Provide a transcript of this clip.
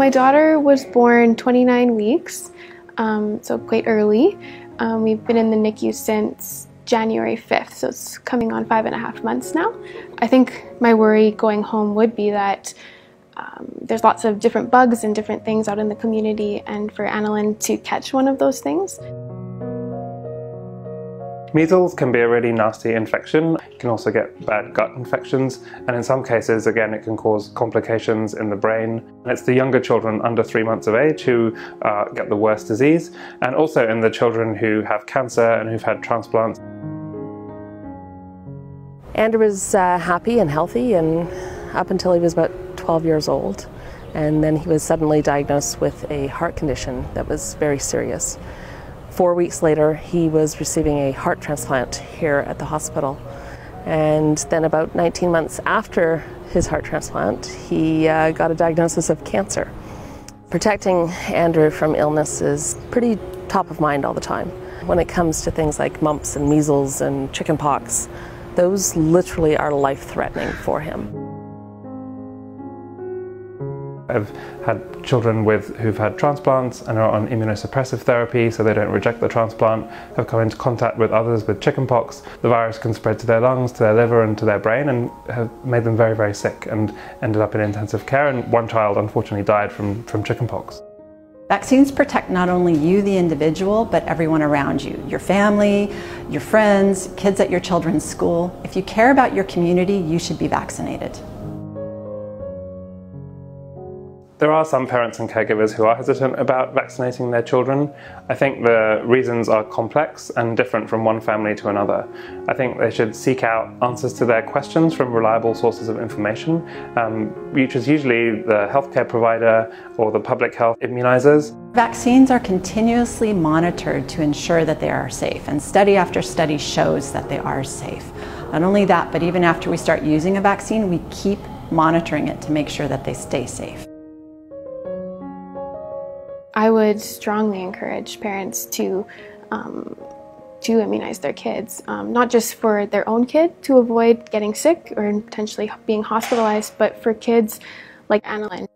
My daughter was born 29 weeks, um, so quite early. Um, we've been in the NICU since January 5th, so it's coming on five and a half months now. I think my worry going home would be that um, there's lots of different bugs and different things out in the community, and for Annalyn to catch one of those things. Measles can be a really nasty infection. You can also get bad gut infections, and in some cases, again, it can cause complications in the brain. And it's the younger children under three months of age who uh, get the worst disease, and also in the children who have cancer and who've had transplants. Andrew was uh, happy and healthy, and up until he was about 12 years old. And then he was suddenly diagnosed with a heart condition that was very serious. Four weeks later, he was receiving a heart transplant here at the hospital. And then, about 19 months after his heart transplant, he uh, got a diagnosis of cancer. Protecting Andrew from illness is pretty top of mind all the time. When it comes to things like mumps and measles and chickenpox, those literally are life threatening for him. I've had children with who've had transplants and are on immunosuppressive therapy so they don't reject the transplant, have come into contact with others with chickenpox. The virus can spread to their lungs, to their liver and to their brain and have made them very, very sick and ended up in intensive care and one child unfortunately died from, from chickenpox. Vaccines protect not only you, the individual, but everyone around you your family, your friends, kids at your children's school. If you care about your community, you should be vaccinated. There are some parents and caregivers who are hesitant about vaccinating their children. I think the reasons are complex and different from one family to another. I think they should seek out answers to their questions from reliable sources of information, um, which is usually the healthcare provider or the public health immunizers. Vaccines are continuously monitored to ensure that they are safe, and study after study shows that they are safe. Not only that, but even after we start using a vaccine, we keep monitoring it to make sure that they stay safe. I would strongly encourage parents to um, to immunize their kids, um, not just for their own kid to avoid getting sick or potentially being hospitalized, but for kids like Annalyn.